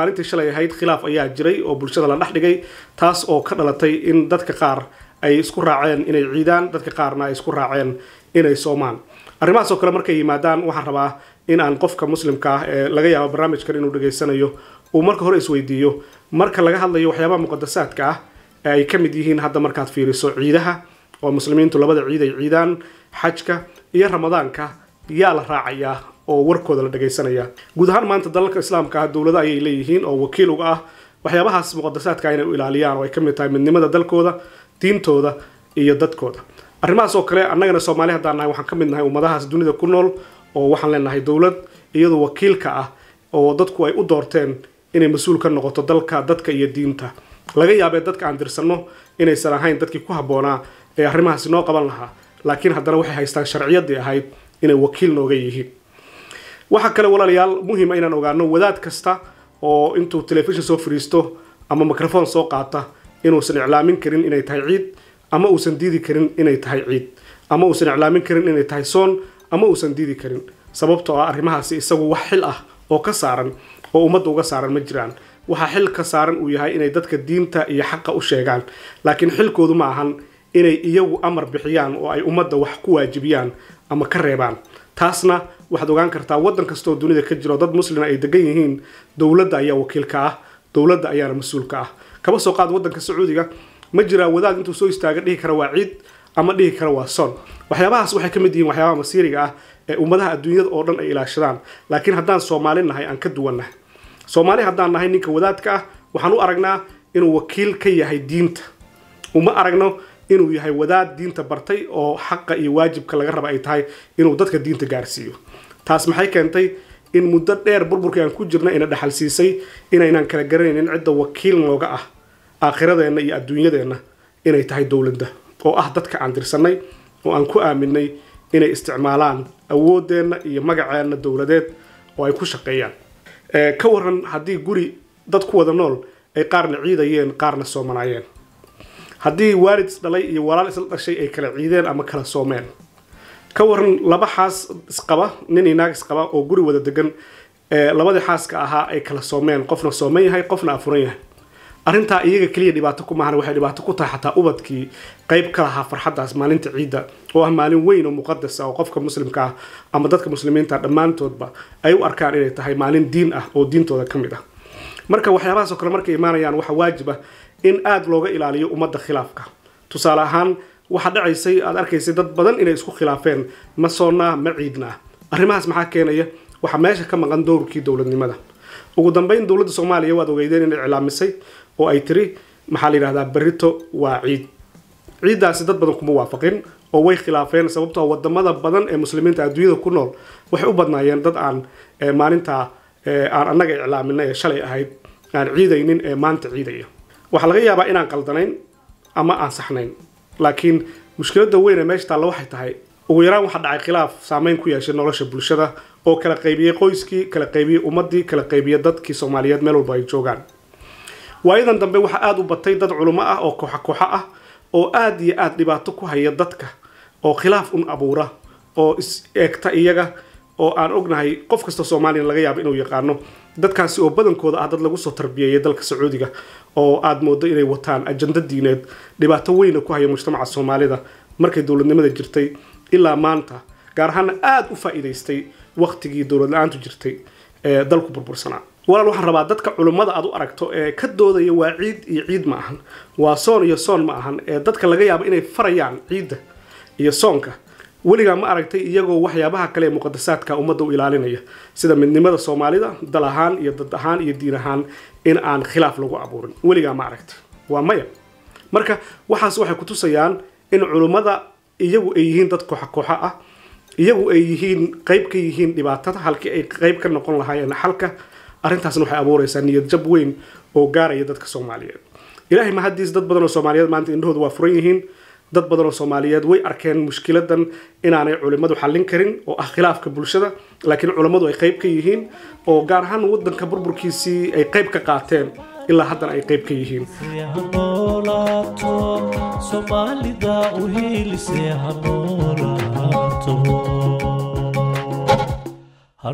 maalintii shalay ahayd khilaaf ayaa jiray oo bulshada la dhex dhigay taas oo ka dhalatay in dadka qaar ay isku raaceen inay ciidaan dadka qaarna ay isku raaceen inay soomaan. Arrimahaas oo kale markay yimaadaan waxaan rabaa in aan qofka muslimka ah ee laga yaabo barnaamijkan inuu dhageysanayo uu marka hore isweydiiyo. Marka laga hadlayo waxyaabaha muqadasaadka ah ee ay ka mid yihiin hadda markaad fiiriso ciidaha oo muslimiintu labada ciid ay ciidaan xajka iyo ramadaanka yaa la raacayaa oo warkooda la dhagaysanaya guud ahaan maanta dalalka islaamka ah dowlado ayay leeyihiin oo wakiil uga ah waxyaabahaas muqadasaadka inay u ilaaliyaan oo ay ka mid tahay midnimada dalkooda diintooda iyo dadkooda. Arrimahaas oo kale annagana soomaali haddaan nahay waxaan ka mid nahay ummadahaas dunida ku nool oo waxaan leenahay dowlad iyadoo wakiilka ah oo dadku ay u doorteen inay mas'uul ka noqoto dalka dadka iyo diinta. Laga yaabee dadka aan dirsanno inaysan ahayn dadkii ku habboonaa ee arrimahaasi noo qaban lahaa laakiin haddana waxay haystaan sharciyadii ahayd inay wakiil nooga yihiin waxaa kale walaalayaal muhiima inaan ogaano wadaad kasta oo intuu telefishin soo fariisto ama microphone soo qaata inuusan iclaamin karin inay tahay ciid ama uusan diidi karin inay tahay ciid ama uusan iclaamin karin inay tahay soon ama uusan diidi karin. Sababtoo ah arrimahaasi isagu wax xil ah oo ka saaran oo ummadda uga saaran ma jiraan. Waxaa xil ka saaran uu yahay inay dadka diinta iyo xaqa u sheegaan. Laakiin xilkoodu ma ahan inay iyagu amar bixiyaan oo ay ummadda wax ku waajibiyaan ama ka reebaan. Taasna waxaad ogaan kartaa waddan kastaoo dunida ka jiro dad muslima ay degan yihiin dowladda ayaa wakiilka ah dowladda ayaana mas'uulka ah. Kaba soo qaad waddanka sacuudiga ma jiraa wadaad intuu soo istaaga dhihi kara waa ciid ama dhihi kara waa son. Waxyaabahaas waxay ka mid yihiin waxyaabaha masiiriga ah ee ummadaha adduunyada oo dhan ay ilaashadaan. Laakiin haddaan soomaali nahay aan ka duwannahay soomaali haddaan nahay ninka wadaadka ah waxaan u aragnaa inuu wakiil ka yahay diinta. Uma aragno inuu yahay wadaad diinta bartay oo xaqa iyo waajibka laga raba ay tahay inuu dadka diinta gaarsiiyo. Taas maxay keentay? In muddo dheer burburkii aan ku jirna ina dhaxal siisay inaynaan kala garanaynin cidda wakiil nooga ah aakhiradeenna iyo adduunyadeenna inay tahay dowladda oo ah dadka aan dirsanay oo aan ku aaminay inay isticmaalaan awoodeenna iyo magaceenna dowladeed oo ay ku shaqeeyaan. Ka waran haddii guri dad ku wada nool ay qaarna ciidayeen qaarna soomanaayeen haddii waalid isdhalay iyo walaal isla dhashay ay kala ciideen ama kala soomeen. Ka waran laba xaas isqaba nin iyo naag isqaba oo guri wada degan labadii xaaska ahaa ay kala soomeen. Qofna sooman yahay qofna afuran yahay. Arrintaa iyaga keliya dhibaato ku maahan waxay dhibaato ku tahay xataa ubadkii qayb ka lahaa farxaddaas maalinta ciidda oo ah maalin weyn oo muqadasa oo qofka muslimka ah ama dadka muslimiinta dhammaantoodba ay u arkaan inay tahay maalin diin ah oo diintooda ka mid ah. Marka waxyaabahaas kale markay imaanayaan waxaa waajib ah in aada looga ilaaliyo ummadda khilaafka. Tusaale ahaan waxaa dhacaysay aad arkaysay dad badan inay isku khilaafeen. Ma soonnaa ma ciidnaa arrimahaas maxaa keenaya? Waxaa meesha ka maqan dowrkii dowladnimada. Ugu dambeyn dowladda soomaaliya waad ogeydeen inay iclaamisay oo ay tiri maxaa la yidhahdaa berito waa ciid. Ciiddaasi dad badan kuma waafaqin oo way khilaafeen sababtoo waddamada badan ee muslimiinta adduunyada ku nool waxay u badnaayeen dad aan maalintaa aan annaga iclaaminay ee shalay ahayd aan ciidaynin ee maanta ciidaya waxaa laga yaabaa inaan qaldanayn ama aan saxnayn. Laakiin mushkiladda weyn ee meesha taalla waxay tahay ugu yaraan waxaa dhacay khilaaf saameyn ku yeeshay nolosha bulshada oo kala qaybiyey qoyskii kala qaybiyey ummaddii kala qaybiyey dadkii soomaaliyeed meel walba ay joogaan. Waayadan dambe waxaa aada u batay dad culimo ah oo kooxa kooxo ah oo aada iyo aada dhibaato ku haya dadka oo khilaaf un abuura oo is eegta iyaga oo aan ognahay qof kasta soomaaliya laga yaabo inuu yaqaano dadkaasi oo badankooda ah dad lagu soo tarbiyeeyay dalka sacuudiga oo aada moodo inay wataan ajando diineed dhibaato weyna ku haya mujtamaca soomaalida. Markay dowladnimada jirtay ilaa maanta gaar ahaana aada u faa-iidaystay waqtigii dowlad la'aantu jirtay ee dalku burbursanaa walaal waxaan rabaa dadka culummada aad u aragto ee ka doodaya waa ciid iyo ciid ma ahan. Waa soon iyo soon ma ahan ee dadka laga yaabo inay farayaan ciidda iyo soonka weligaa ma aragtay iyagoo waxyaabaha kale ee muqadasaadka ummadda u ilaalinaya sida midnimada soomaalida dal ahaan iyo dad ahaan iyo diin ahaan in aan khilaaf lagu abuurin. Weligaa ma aragtay. Waa maya. Marka waxaas waxay kutusayaan in culummada iyagu ay yihiin dad kooxa kooxa ah iyagu ay yihiin qayb ka yihiin dhibaatada halkii ay qayb ka noqon lahaayeen xalka. Arrintaasna waxay abuuraysaa niyad jab weyn oo gaaraya dadka soomaaliyeed. Ilaahay mahadiis dad badan oo soomaaliyeed maanta indhahooda waa furan yihiin dad badan oo soomaaliyeed way arkeen mushkiladan inaanay culimmadu xallin karin oo ah khilaafka bulshada laakiin culammadu ay qayb ka yihiin oo gaar ahaan wadanka burburkiisii ay qayb ka qaateen ilaa haddana ay qayb ka yihiin. Ha